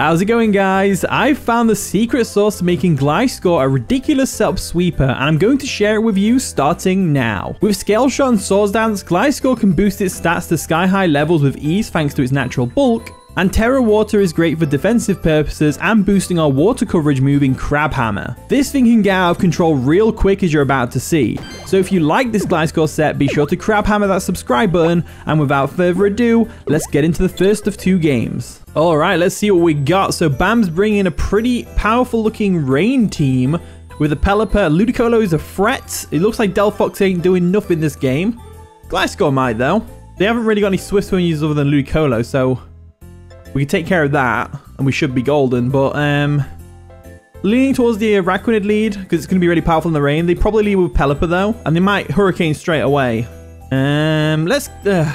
How's it going guys? I've found the secret sauce to making Gliscor a ridiculous setup sweeper and I'm going to share it with you starting now. With Scale Shot and Swords Dance, Gliscor can boost its stats to sky high levels with ease thanks to its natural bulk, and Tera Water is great for defensive purposes and boosting our water coverage moving Crab Hammer. This thing can get out of control real quick as you're about to see. So if you like this Gliscor set, be sure to Crab Hammer that subscribe button. And without further ado, let's get into the first of two games. Alright, let's see what we got. So Bam's bringing in a pretty powerful looking rain team with a Pelipper. Ludicolo is a threat. It looks like Delphox ain't doing nothing in this game. Gliscor might though. They haven't really got any Swift Swim users other than Ludicolo, so we can take care of that, and we should be golden. But um, leaning towards the Araquanid lead, because it's going to be really powerful in the rain. They probably lead with Pelipper, though, and they might Hurricane straight away. Um, let's... Uh,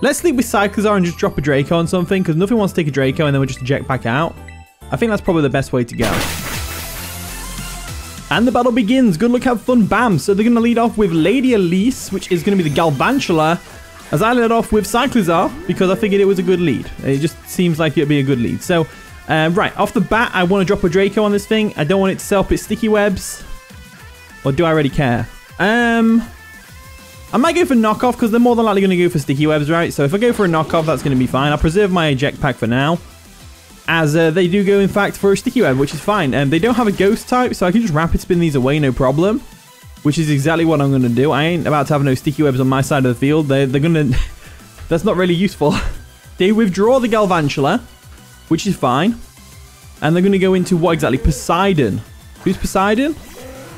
let's lead with Cyclizar and just drop a Draco on something, because nothing wants to take a Draco, and then we'll just eject back out. I think that's probably the best way to go. And the battle begins. Good luck, have fun, bam. So they're going to lead off with Lady Elise, which is going to be the Galvantula. As I led off with Cyclizar because I figured it was a good lead. It just seems like it'd be a good lead. So, uh, right, off the bat, I want to drop a Draco on this thing. I don't want it to set up its sticky webs. Or do I already care? Um, I might go for knockoff because they're more than likely going to go for sticky webs, right? So if I go for a knockoff, that's going to be fine. I'll preserve my eject pack for now. As uh, they do go, in fact, for a sticky web, which is fine. And they don't have a ghost type, so I can just rapid spin these away, no problem which is exactly what I'm going to do. I ain't about to have no sticky webs on my side of the field. They're, they're going to... That's not really useful. they withdraw the Galvantula, which is fine. And they're going to go into what exactly? Poseidon. Who's Poseidon?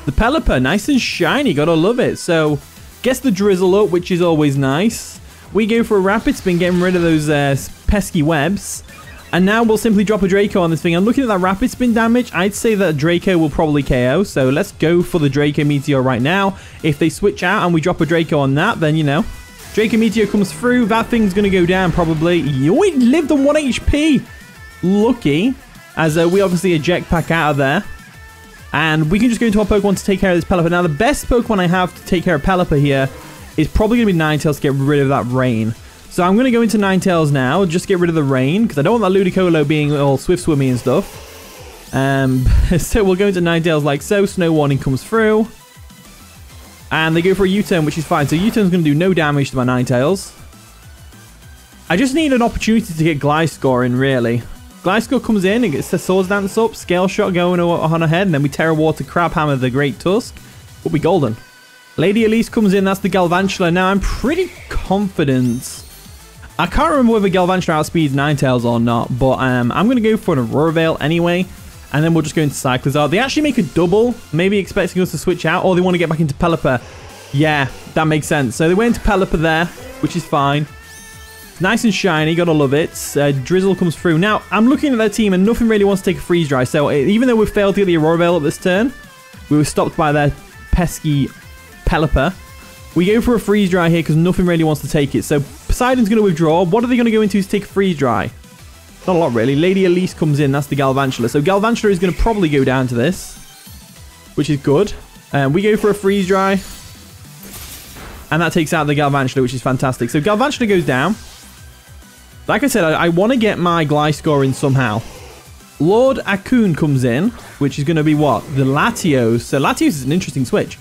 The Pelipper. Nice and shiny. Gotta love it. So, gets the Drizzle up, which is always nice. We go for a Rapid Spin, getting rid of those uh, pesky webs. And now we'll simply drop a Draco on this thing. And looking at that rapid spin damage, I'd say that Draco will probably KO. So let's go for the Draco Meteor right now. If they switch out and we drop a Draco on that, then, you know, Draco Meteor comes through. That thing's going to go down probably. It lived on 1 HP. Lucky. As uh, we obviously eject pack out of there. And we can just go into our Pokemon to take care of this Pelipper. Now, the best Pokemon I have to take care of Pelipper here is probably going to be Ninetales to get rid of that rain. So I'm going to go into Ninetales now, just get rid of the rain, because I don't want that Ludicolo being all swift swimmy and stuff. Um, so we'll go into Ninetales like so. Snow Warning comes through. And they go for a U-turn, which is fine. So U-turn's going to do no damage to my Ninetales. I just need an opportunity to get Gliscor in, really. Gliscor comes in and gets the Swords Dance up, Scale Shot going on ahead, and then we Tera Water Crab Hammer the Great Tusk. We'll be golden. Lady Elise comes in, that's the Galvantula. Now, I'm pretty confident I can't remember whether Galvantula outspeeds Ninetales or not, but um, I'm going to go for an Aurora Veil anyway. And then we'll just go into Cyclizar. They actually make a double, maybe expecting us to switch out, or they want to get back into Pelipper. Yeah, that makes sense. So they went into Pelipper there, which is fine. Nice and shiny, gotta love it. Uh, Drizzle comes through. Now, I'm looking at their team and nothing really wants to take a freeze dry. So uh, even though we failed to get the Aurora Veil up this turn, we were stopped by their pesky Pelipper. We go for a freeze dry here because nothing really wants to take it. So Poseidon's going to withdraw. What are they going to go into to take a freeze dry? Not a lot, really. Lady Elise comes in. That's the Galvantula. So Galvantula is going to probably go down to this, which is good. And we go for a freeze dry. And that takes out the Galvantula, which is fantastic. So Galvantula goes down. Like I said, I, I want to get my Gliscor in somehow. Lord Akun comes in, which is going to be what? The Latios. So Latios is an interesting switch.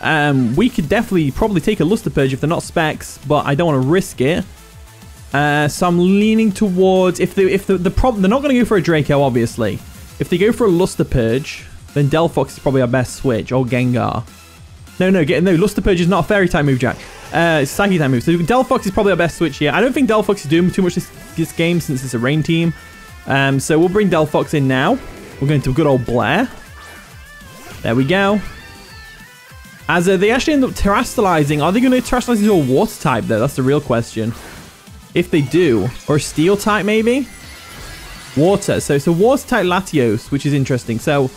Um, we could definitely probably take a Luster Purge if they're not specs, but I don't want to risk it. Uh, so I'm leaning towards if they if the the problem they're not going to go for a Draco obviously. If they go for a Luster Purge, then Delphox is probably our best switch or Gengar. No, no, get no. Luster Purge is not a Fairy type move, Jack. Uh, it's type move. So Delphox is probably our best switch here. I don't think Delphox is doing too much this this game since it's a rain team. Um, so we'll bring Delphox in now. We're going to a good old Blair. There we go. As uh, they actually end up terastallizing. Are they going to terastallize into a water type, though? That's the real question. If they do. Or a steel type, maybe? Water. So it's a water type Latios, which is interesting. So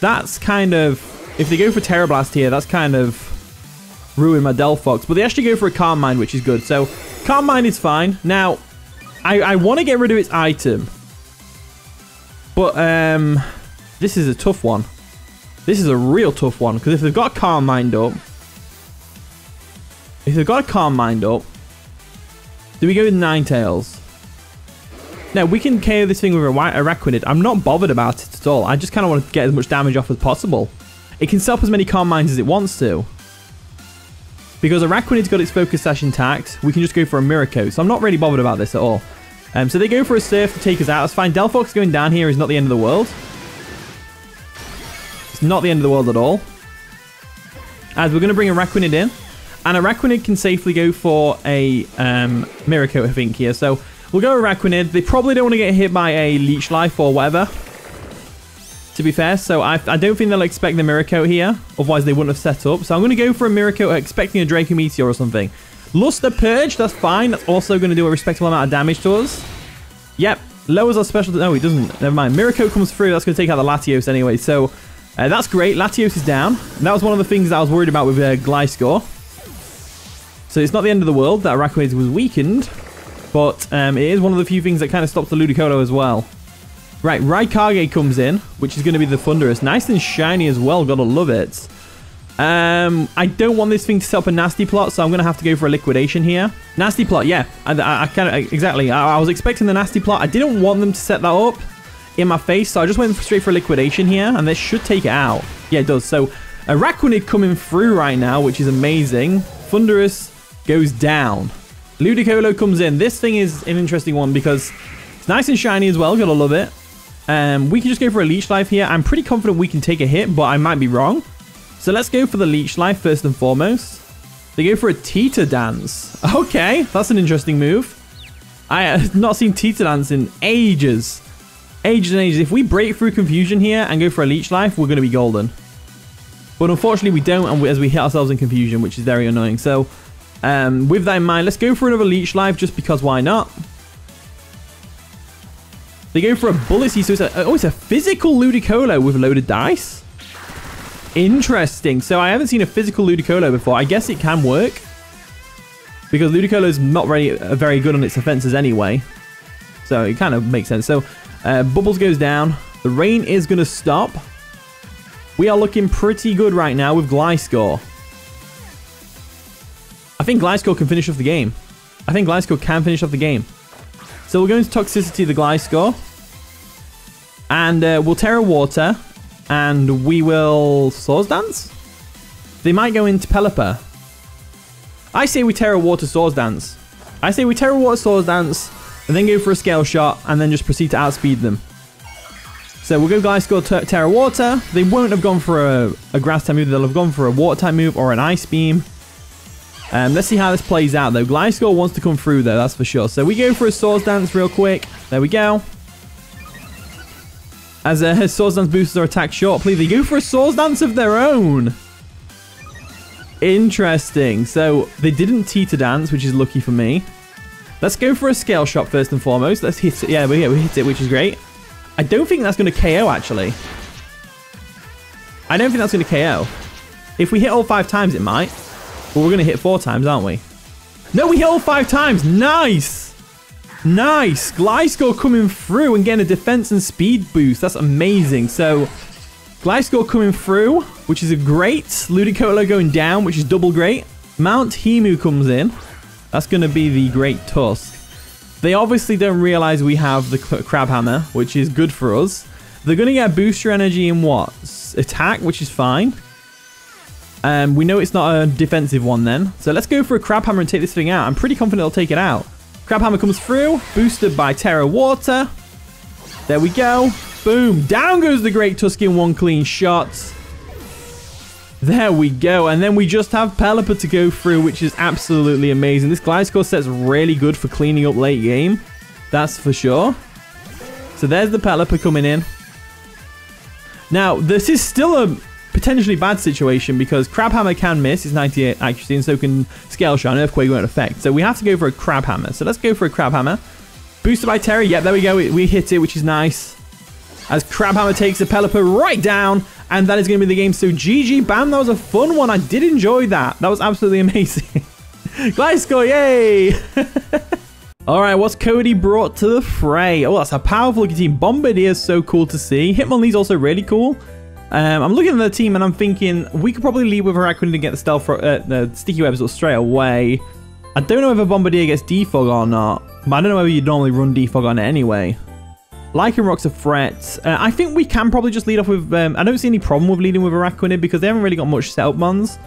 that's kind of... If they go for Tera Blast here, that's kind of ruin my Delphox. But they actually go for a Calm Mind, which is good. So Calm Mind is fine. Now, I, I want to get rid of its item. But um, this is a tough one. This is a real tough one, because if they've got a Calm Mind up... If they've got a Calm Mind up... Do we go with Ninetales? Now, we can KO this thing with a Araquanid. I'm not bothered about it at all. I just kind of want to get as much damage off as possible. It can stop as many Calm Minds as it wants to. Because Araquanid's got its focus sash intact, we can just go for a Miracle. So I'm not really bothered about this at all. Um, so they go for a Surf to take us out. It's fine. Delphox going down here is not the end of the world. It's not the end of the world at all. As we're going to bring Araquanid in. And Araquanid can safely go for a um, Miracle, I think, here. So we'll go Araquanid. They probably don't want to get hit by a Leech Life or whatever. To be fair, so I, I don't think they'll expect the Miracle here. Otherwise, they wouldn't have set up. So I'm going to go for a Miracle, expecting a Draco Meteor or something. Luster Purge, that's fine. That's also going to do a respectable amount of damage to us. Yep, lowers our special... No, he doesn't. Never mind. Miracle comes through. That's going to take out the Latios anyway. So uh, that's great. Latios is down. And that was one of the things I was worried about with uh, Gliscor. So it's not the end of the world that Araquanid was weakened, but um, it is one of the few things that kind of stops the Ludicolo as well. Right, Raikage comes in, which is going to be the Thundurus. Nice and shiny as well, gotta love it. Um, I don't want this thing to set up a Nasty Plot, so I'm going to have to go for a Liquidation here. Nasty Plot, yeah, I, I, I kind of, exactly. I, I was expecting the Nasty Plot. I didn't want them to set that up in my face, so I just went straight for Liquidation here, and this should take it out. Yeah, it does. So, a Araquanid coming through right now, which is amazing. Thundurus goes down. Ludicolo comes in. This thing is an interesting one because it's nice and shiny as well. Gotta love it. Um, we can just go for a Leech Life here. I'm pretty confident we can take a hit, but I might be wrong. So let's go for the Leech Life first and foremost. They go for a Teeter Dance. Okay, that's an interesting move. I have not seen Teeter Dance in ages. Ages and ages. If we break through Confusion here and go for a Leech Life, we're going to be golden. But unfortunately, we don't and we, as we hit ourselves in Confusion, which is very annoying. So um, with that in mind, let's go for another Leech Life just because why not? They go for a Bullet so it's a, oh, it's a physical Ludicolo with a loaded dice. Interesting. So I haven't seen a physical Ludicolo before. I guess it can work. Because Ludicolo is not very, uh, very good on its offenses anyway. So it kind of makes sense. So uh, Bubbles goes down. The rain is going to stop. We are looking pretty good right now with Gliscor. I think Gliscor can finish off the game. I think Gliscor can finish off the game. So we're going to Toxicity the Gliscor. And uh, we'll Tera Water. And we will Swords Dance? They might go into Pelipper. I say we Tera Water Swords Dance. I say we Tera Water Swords Dance. And then go for a Scale Shot. And then just proceed to outspeed them. So we'll go Gliscor Tera Water. They won't have gone for a, a Grass type move. They'll have gone for a Water type move or an Ice Beam. Um, let's see how this plays out, though. Gliscor wants to come through, though, that's for sure. So we go for a Swords Dance real quick. There we go. As uh, Swords Dance boosts our attack shortly, they go for a Swords Dance of their own. Interesting. So they didn't Teeter Dance, which is lucky for me. Let's go for a Scale Shot first and foremost. Let's hit it. Yeah, we, yeah, we hit it, which is great. I don't think that's going to KO, actually. I don't think that's going to KO. If we hit all five times, it might. But we're going to hit four times, aren't we? No, we hit all five times. Nice. Nice. Gliscor coming through and getting a defense and speed boost. That's amazing. So, Gliscor coming through, which is a great. Ludicolo going down, which is double great. Mount Himu comes in. That's going to be the Great Tusk. They obviously don't realize we have the Crab Hammer, which is good for us. They're going to get booster energy in what? Attack, which is fine. Um, we know it's not a defensive one then. So let's go for a Crab Hammer and take this thing out. I'm pretty confident it'll take it out. Crab Hammer comes through, boosted by Tera Water. There we go. Boom. Down goes the Great Tusk in one clean shot. There we go. And then we just have Pelipper to go through, which is absolutely amazing. This Gliscor set's really good for cleaning up late game. That's for sure. So there's the Pelipper coming in. Now, this is still a potentially bad situation because Crab Hammer can miss, it's 98 accuracy, and so can Scale Shot, Earthquake won't affect. So we have to go for a Crab Hammer. So let's go for a Crab Hammer. Boosted by Terry. Yep, there we go. We, we hit it, which is nice. As Crab Hammer takes the Pelipper right down, and that is going to be the game. So GG, bam, that was a fun one. I did enjoy that. That was absolutely amazing. Gliscor, yay! All right, what's Cody brought to the fray? Oh, that's a powerful looking team. Bombirdier is so cool to see. Hitmonlee's also really cool. Um, I'm looking at the team and I'm thinking we could probably lead with Araquanid and get the stealth uh, the sticky webs up straight away. I don't know if a Bombirdier gets defog or not. But I don't know whether you'd normally run Defog on it anyway. Lycanroc's a threat. Uh, I think we can probably just lead off with... Um, I don't see any problem with leading with Araquanid because they haven't really got much setup mons.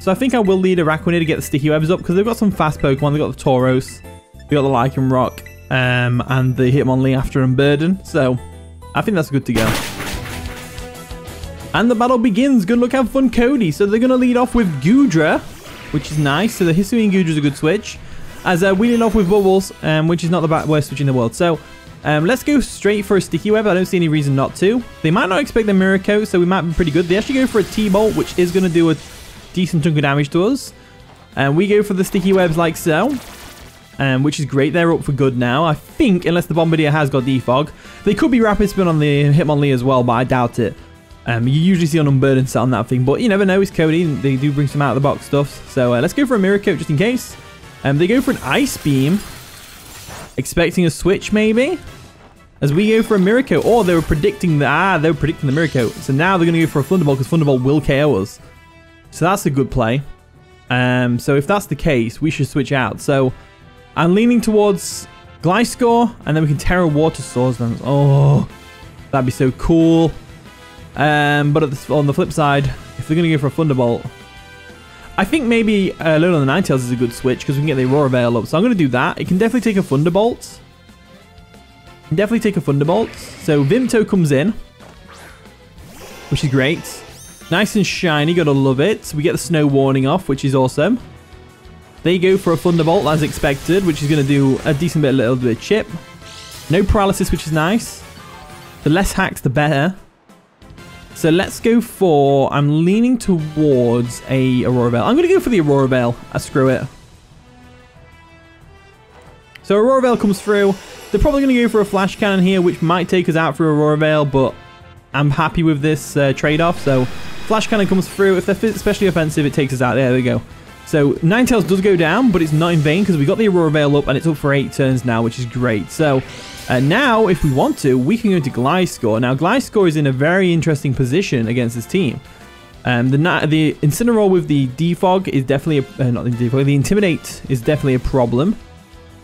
So I think I will lead Araquanid to get the Sticky Webs up because they've got some fast Pokemon. They've got the Tauros, they've got the Lycanroc, um, and the Hitmonlee after Unburden. So I think that's good to go. And the battle begins. Good luck, have fun, Cody. So they're going to lead off with Goodra, which is nice. So the Hisuian Goodra is a good switch. As uh, we lead off with Bubbles, um, which is not the worst switch in the world. So um, let's go straight for a Sticky Web. I don't see any reason not to. They might not expect the Mirror so we might be pretty good. They actually go for a T-Bolt, which is going to do a decent chunk of damage to us. And we go for the Sticky Webs like so. Um, which is great. They're up for good now. I think, unless the Bombirdier has got Defog. They could be Rapid Spin on the Hitmonlee as well, but I doubt it. Um, you usually see an Unburdened set on that thing, but you never know. It's Cody. They do bring some out-of-the-box stuff. So uh, let's go for a Mirror Coat just in case. Um, they go for an Ice Beam. Expecting a switch, maybe? As we go for a Mirror Coat. Or they were predicting the... Ah, they were predicting the Mirror Coat. So now they're going to go for a Thunderbolt because Thunderbolt will KO us. So that's a good play. Um, so if that's the case, we should switch out. So I'm leaning towards Gliscor, and then we can Tera Water Swords. Oh, that'd be so cool. Um, but the, on the flip side, if they're going to go for a Thunderbolt, I think maybe uh, on the Ninetales is a good switch because we can get the Aurora Veil up. So I'm going to do that. It can definitely take a Thunderbolt. Definitely take a Thunderbolt. So Vimto comes in, which is great. Nice and shiny, gotta love it. We get the Snow Warning off, which is awesome. They go for a Thunderbolt as expected, which is going to do a decent bit, a little bit of chip. No paralysis, which is nice. The less hacks, the better. So let's go for... I'm leaning towards a Aurora Veil. I'm going to go for the Aurora Veil. I uh, screw it. So Aurora Veil comes through. They're probably going to go for a Flash Cannon here, which might take us out for Aurora Veil, but I'm happy with this uh, trade-off. So Flash Cannon comes through. If they're especially offensive, it takes us out. There we go. So Ninetales does go down, but it's not in vain because we got the Aurora Veil up and it's up for 8 turns now, which is great. So uh, now, if we want to, we can go into Gliscor. Now, Gliscor is in a very interesting position against this team. Um, the the Incineroar with the Defog is definitely, a, uh, not the Defog, the Intimidate is definitely a problem.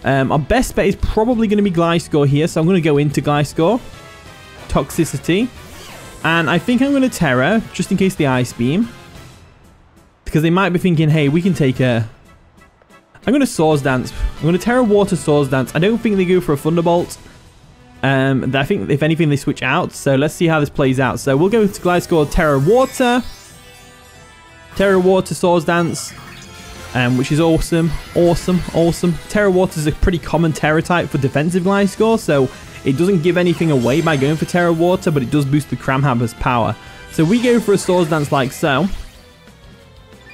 Um, our best bet is probably going to be Gliscor here, so I'm going to go into Gliscor. Toxicity. And I think I'm going to Tera, just in case the Ice Beam. Because they might be thinking, hey, we can take a... I'm going to Swords Dance. I'm going to Tera Water Swords Dance. I don't think they go for a Thunderbolt. Um, I think, if anything, they switch out. So let's see how this plays out. So we'll go to Gliscor Tera Water. Tera Water Swords Dance. Um, which is awesome. Awesome. Awesome. Tera Water is a pretty common Tera type for defensive Gliscor. So it doesn't give anything away by going for Tera Water, but it does boost the Crabhammer's power. So we go for a Swords Dance like so.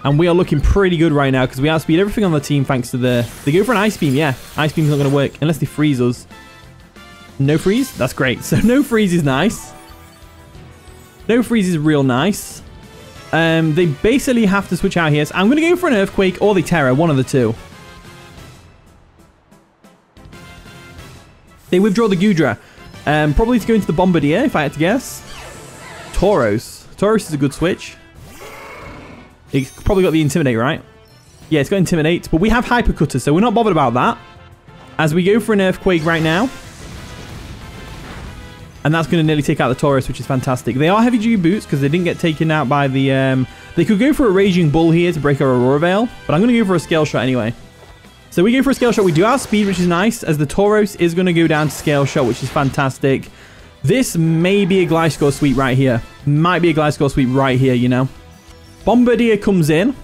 And we are looking pretty good right now because we outspeed everything on the team thanks to the... They go for an Ice Beam, yeah. Ice Beam's not going to work unless they freeze us. No freeze? That's great. So no freeze is nice. No freeze is real nice. Um, they basically have to switch out here. So I'm going to go for an Earthquake or the Tera, one of the two. They withdraw the Goodra. Um, probably to go into the Bombirdier, if I had to guess. Tauros. Tauros is a good switch. It's probably got the Intimidate, right? Yeah, it's got Intimidate, but we have Hyper Cutter, so we're not bothered about that. As we go for an Earthquake right now. And that's going to nearly take out the Tauros, which is fantastic. They are heavy duty boots because they didn't get taken out by the... Um, they could go for a Raging Bull here to break our Aurora Veil, but I'm going to go for a Scale Shot anyway. So we go for a Scale Shot. We do our speed, which is nice, as the Tauros is going to go down to Scale Shot, which is fantastic. This may be a Gliscor sweep right here. Might be a Gliscor sweep right here, you know. Bombirdier comes in.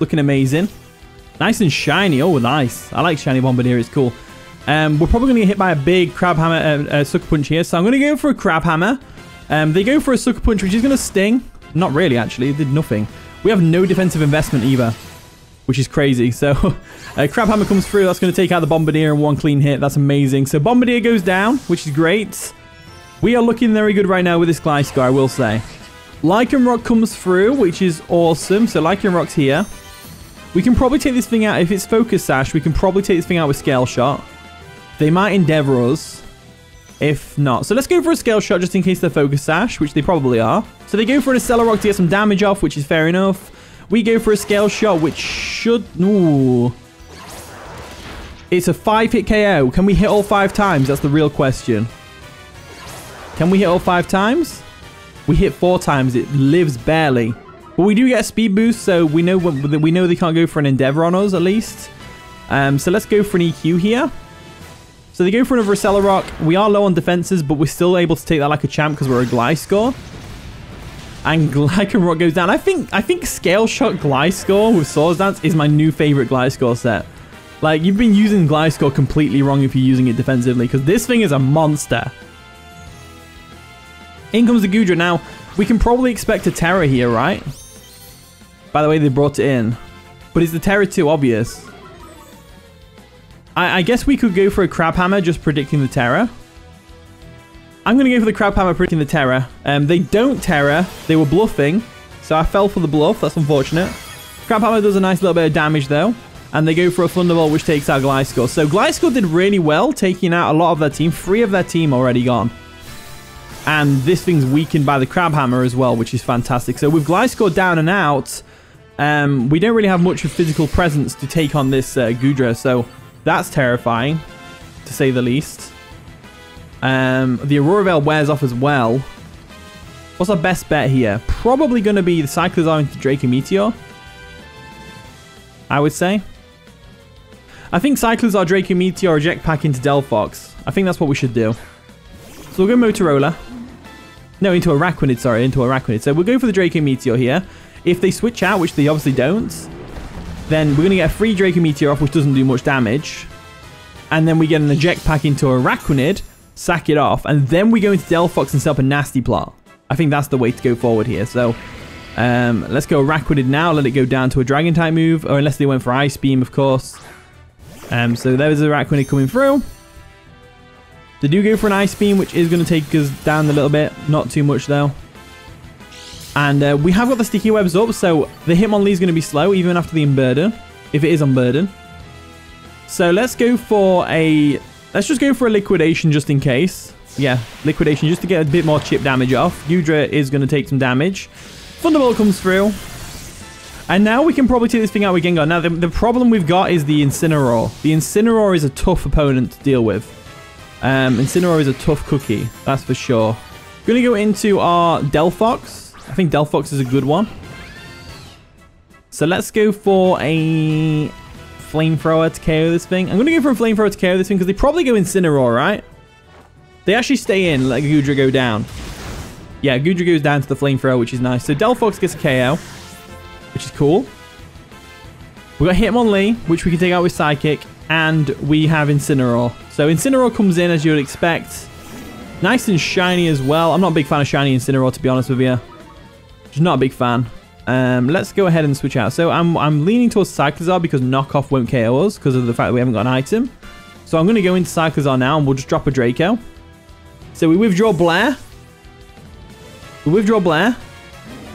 Looking amazing. Nice and shiny. Oh, nice. I like shiny Bombirdier. It's cool. Um, we're probably going to get hit by a big Crab Hammer, uh, uh, Sucker Punch here. So I'm going to go for a Crab Hammer. Um, they go for a Sucker Punch, which is going to sting. Not really, actually. It did nothing. We have no defensive investment either, which is crazy. So uh, Crab Hammer comes through. That's going to take out the Bombirdier in one clean hit. That's amazing. So Bombirdier goes down, which is great. We are looking very good right now with this Gliscor, I will say. Lycanroc comes through, which is awesome. So Lycanroc's here. We can probably take this thing out. If it's Focus Sash, we can probably take this thing out with Scale Shot. They might Endeavor us. If not. So let's go for a Scale Shot just in case they're Focus Sash, which they probably are. So they go for a Accelerock to get some damage off, which is fair enough. We go for a Scale Shot, which should... Ooh. It's a five hit KO. Can we hit all five times? That's the real question. Can we hit all five times? We hit four times. It lives barely. But we do get a speed boost, so we know we know they can't go for an Endeavor on us at least. Um, so let's go for an EQ here. So they go for another Rock. We are low on defenses, but we're still able to take that like a champ because we're a Gliscor. And Lycanroc goes down. I think I think Scale Shot Gliscor with Swords Dance is my new favorite Gliscor set. Like, you've been using Gliscor completely wrong if you're using it defensively, because this thing is a monster. In comes the Goodra. Now, we can probably expect a Tera here, right? By the way, they brought it in. But is the Tera too obvious? I, I guess we could go for a Crabhammer, just predicting the Tera. I'm going to go for the Crabhammer, predicting the Tera. Um, they don't Tera. They were bluffing. So I fell for the bluff. That's unfortunate. Crabhammer does a nice little bit of damage, though. And they go for a Thunderbolt, which takes out Gliscor. So Gliscor did really well, taking out a lot of their team. Three of their team already gone. And this thing's weakened by the Crabhammer as well, which is fantastic. So with Gliscor down and out, um, we don't really have much of physical presence to take on this uh, Goodra. So that's terrifying, to say the least. Um, the Aurora Veil wears off as well. What's our best bet here? Probably going to be the Cyclizar into Draco Meteor. I would say. I think Cyclizar, Draco Meteor, or Jetpack into Delphox. I think that's what we should do. So we'll go Motorola. No, into Araquanid, sorry, into Araquanid. So we'll go for the Draco Meteor here. If they switch out, which they obviously don't, then we're going to get a free Draco Meteor off, which doesn't do much damage. And then we get an Eject Pack into Araquanid, sack it off, and then we go into Delphox and set up a nasty plot. I think that's the way to go forward here. So um, let's go Araquanid now, let it go down to a Dragon type move, or unless they went for Ice Beam, of course. Um, so there's Araquanid coming through. They do go for an Ice Beam, which is going to take us down a little bit. Not too much, though. And uh, we have got the Sticky Webs up, so the Hitmonlee is going to be slow, even after the Unburden, if it is Unburden. So let's go for a... Let's just go for a Liquidation just in case. Yeah, Liquidation just to get a bit more chip damage off. Goodra is going to take some damage. Thunderbolt comes through. And now we can probably take this thing out with Gengar. Now, the, the problem we've got is the Incineroar. The Incineroar is a tough opponent to deal with. Um, Incineroar is a tough cookie, that's for sure. Going to go into our Delphox. I think Delphox is a good one. So let's go for a Flamethrower to KO this thing. I'm going to go for a Flamethrower to KO this thing because they probably go Incineroar, right? They actually stay in, let Goodra go down. Yeah, Goodra goes down to the Flamethrower, which is nice. So Delphox gets a KO which is cool. We got Hitmonlee, which we can take out with Psychic, and we have Incineroar. So Incineroar comes in as you would expect. Nice and shiny as well. I'm not a big fan of shiny Incineroar, to be honest with you. Just not a big fan. Um, let's go ahead and switch out. So I'm, I'm leaning towards Cyclizar because Knockoff won't KO us because of the fact that we haven't got an item. So I'm going to go into Cyclizar now and we'll just drop a Draco. So we withdraw Blair. We withdraw Blair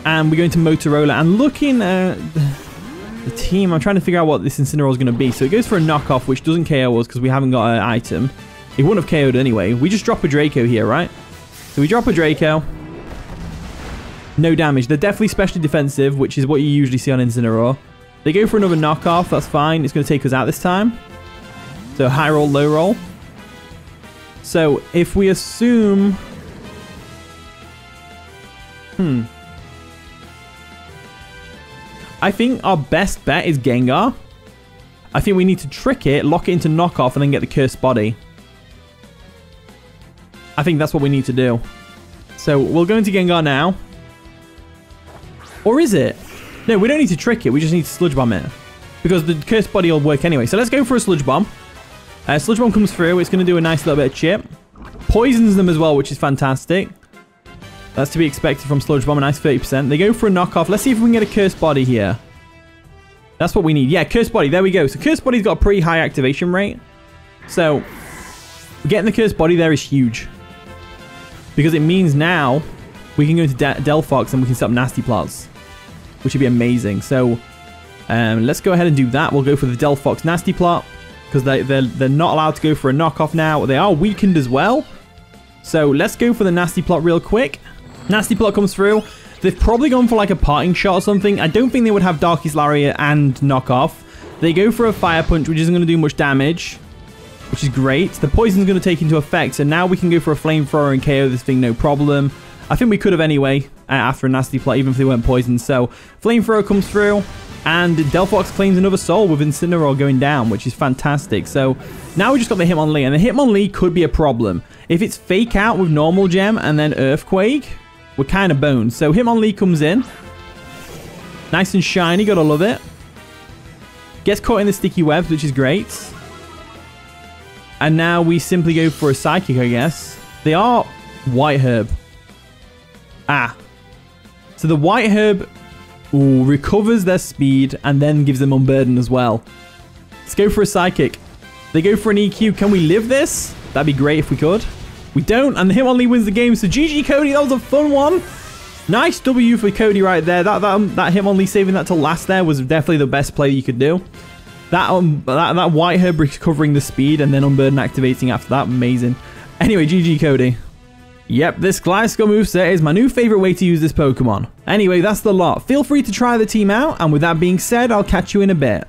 and we're going to Motorola. And looking at the team, I'm trying to figure out what this Incineroar is going to be. So it goes for a knockoff, which doesn't KO us because we haven't got an item. It wouldn't have KO'd anyway. We just drop a Draco here, right? So we drop a Draco. No damage. They're definitely specially defensive, which is what you usually see on Incineroar. They go for another knockoff. That's fine. It's going to take us out this time. So high roll, low roll. So if we assume... Hmm. I think our best bet is Gengar. I think we need to trick it, lock it into knockoff, and then get the cursed body. I think that's what we need to do. So we'll go into Gengar now. Or is it? No, we don't need to trick it. We just need to Sludge Bomb it. Because the cursed body will work anyway. So let's go for a Sludge Bomb. Uh, Sludge Bomb comes through. It's going to do a nice little bit of chip. Poisons them as well, which is fantastic. That's to be expected from Sludge Bomb, a nice 30%. They go for a knockoff. Let's see if we can get a Cursed Body here. That's what we need. Yeah, Cursed Body. There we go. So Cursed Body's got a pretty high activation rate. So getting the Cursed Body there is huge. Because it means now we can go into De Delphox and we can set up Nasty Plots. Which would be amazing. So um, let's go ahead and do that. We'll go for the Delphox Nasty Plot. Because they, they're, they're not allowed to go for a knockoff now. They are weakened as well. So let's go for the Nasty Plot real quick. Nasty Plot comes through. They've probably gone for like a parting shot or something. I don't think they would have Darkest Lariat and Knockoff. They go for a Fire Punch, which isn't going to do much damage. which is great. The poison's going to take into effect, so now we can go for a flamethrower and KO this thing no problem. I think we could have anyway after a nasty plot, even if they weren't poisoned. So flamethrower comes through. And Delphox claims another soul with Incineroar going down, which is fantastic. So now we just got the Hitmonlee, and the Hitmonlee could be a problem. If it's Fake Out with normal gem and then Earthquake, we're kind of boned. So Hitmonlee comes in. Nice and shiny, gotta love it. Gets caught in the sticky webs, which is great. And now we simply go for a Psychic, I guess. They are White Herb. Ah. So the White Herb ooh, recovers their speed and then gives them Unburden as well. Let's go for a Psychic. They go for an EQ. Can we live this? That'd be great if we could. We don't, and the Hitmonlee wins the game. So GG Cody, that was a fun one. Nice W for Cody right there. That that, um, that Hitmonlee saving that to last there was definitely the best play you could do. That, um, that, that White Herb recovering the speed and then Unburden activating after that, amazing. Anyway, GG Cody. Yep, this Gliscor moveset is my new favorite way to use this Pokemon. Anyway, that's the lot. Feel free to try the team out, and with that being said, I'll catch you in a bit.